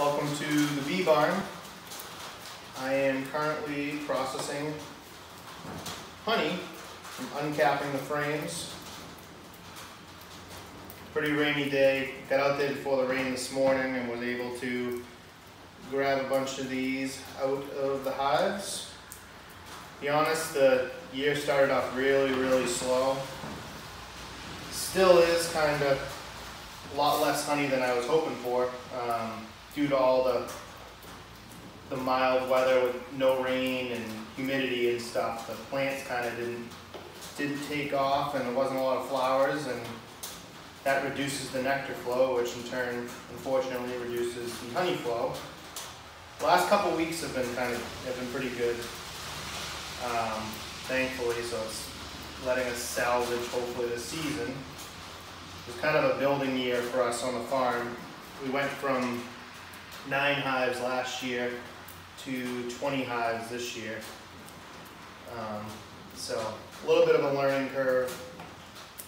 Welcome to the bee barn. I am currently processing honey from uncapping the frames. Pretty rainy day. Got out there before the rain this morning and was able to grab a bunch of these out of the hives. be honest, the year started off really, really slow. Still is kind of a lot less honey than I was hoping for um, due to all the the mild weather with no rain and humidity and stuff. The plants kind of didn't didn't take off and there wasn't a lot of flowers and that reduces the nectar flow, which in turn, unfortunately, reduces the honey flow. The last couple weeks have been kind of have been pretty good, um, thankfully. So it's letting us salvage hopefully the season It was kind of a building year for us on the farm. We went from nine hives last year to 20 hives this year. Um, so a little bit of a learning curve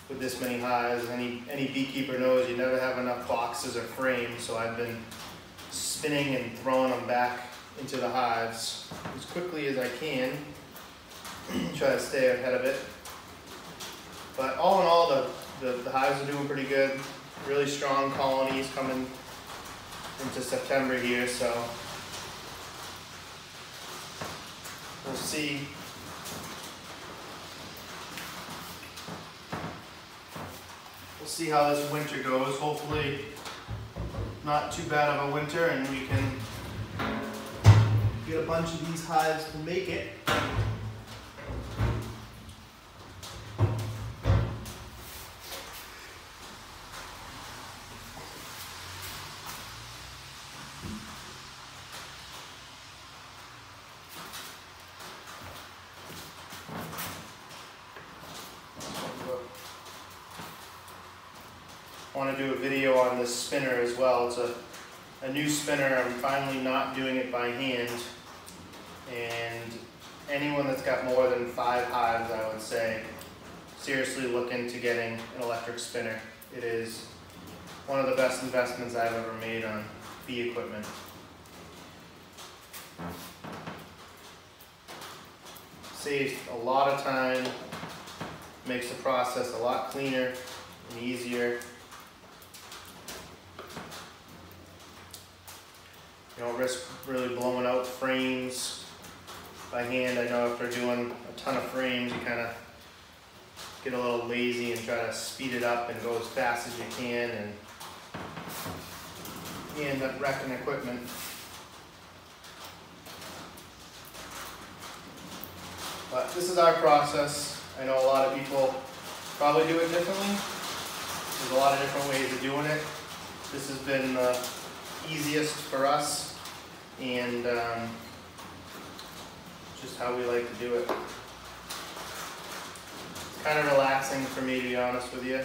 with this many hives. Any, any beekeeper knows you never have enough boxes or frames, so I've been spinning and throwing them back into the hives as quickly as I can. Try to stay ahead of it. But all in all, the the, the hives are doing pretty good. Really strong colonies coming into September here, so we'll see. We'll see how this winter goes. Hopefully not too bad of a winter and we can get a bunch of these hives to make it. Want to do a video on this spinner as well. It's a, a new spinner. I'm finally not doing it by hand. And anyone that's got more than five hives, I would say, seriously look into getting an electric spinner. It is one of the best investments I've ever made on bee equipment. Saves a lot of time, makes the process a lot cleaner and easier. You don't risk really blowing out frames by hand. I know after doing a ton of frames, you kind of get a little lazy and try to speed it up and go as fast as you can and you end up wrecking equipment. But this is our process. I know a lot of people probably do it differently. There's a lot of different ways of doing it. This has been the easiest for us and um, just how we like to do it. It's kind of relaxing for me to be honest with you.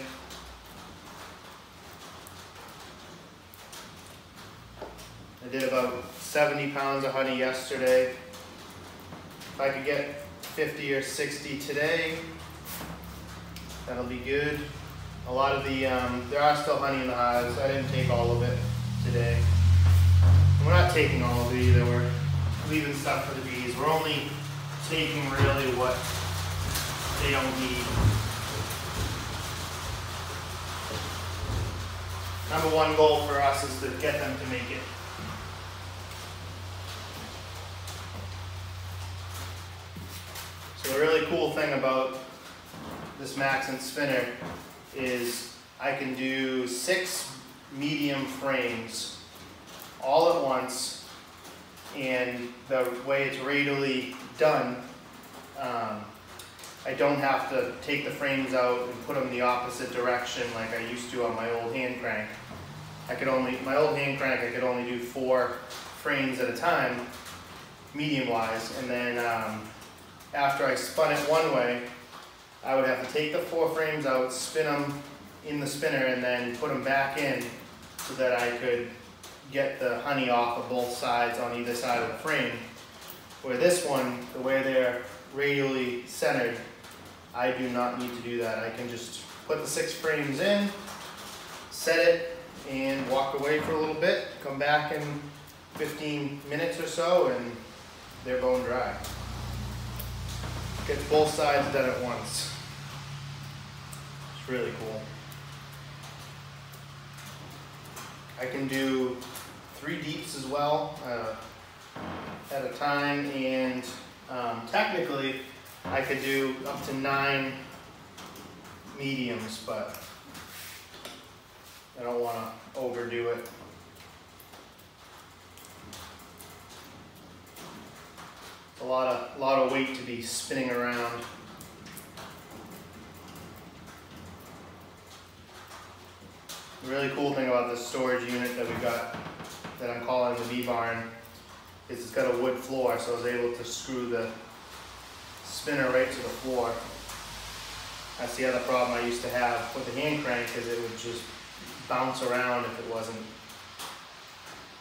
I did about 70 pounds of honey yesterday. If I could get 50 or 60 today, that'll be good. A lot of the, um, there are still honey in the hives. I didn't take all of it today. we're not taking all of it either. We're leaving stuff for the bees. We're only taking really what they don't need. Number one goal for us is to get them to make it. So the really cool thing about this Maxant spinner is I can do six medium frames all at once and the way it's radially done um, I don't have to take the frames out and put them the opposite direction like I used to on my old hand crank. I could only, my old hand crank I could only do four frames at a time medium wise and then um, after I spun it one way I would have to take the four frames out, spin them in the spinner and then put them back in so that I could get the honey off of both sides on either side of the frame. Where this one, the way they're radially centered, I do not need to do that. I can just put the six frames in, set it, and walk away for a little bit, come back in fifteen minutes or so and they're bone dry. Gets both sides done at once. It's really cool. I can do three deeps as well uh, at a time, and um, technically I could do up to nine mediums, but I don't want to overdo it. A lot of lot of weight to be spinning around. The really cool thing about this storage unit that we got, that I'm calling the bee barn, is it's got a wood floor, so I was able to screw the spinner right to the floor. That's the other problem I used to have with the hand crank, is it would just bounce around if it wasn't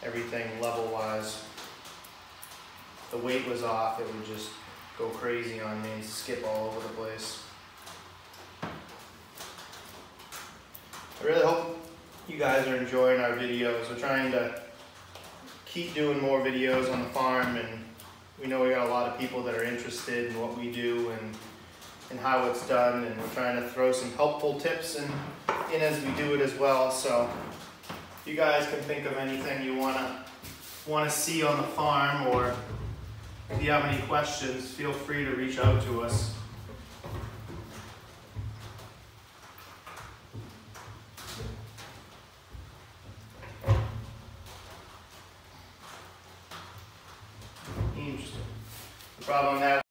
everything level-wise. The weight was off, it would just go crazy on me and skip all over the place. I really hope you guys are enjoying our videos. We're trying to keep doing more videos on the farm and we know we got a lot of people that are interested in what we do and, and how it's done and we're trying to throw some helpful tips in, in as we do it as well. So if you guys can think of anything you wanna wanna see on the farm or if you have any questions, feel free to reach out to us. problem that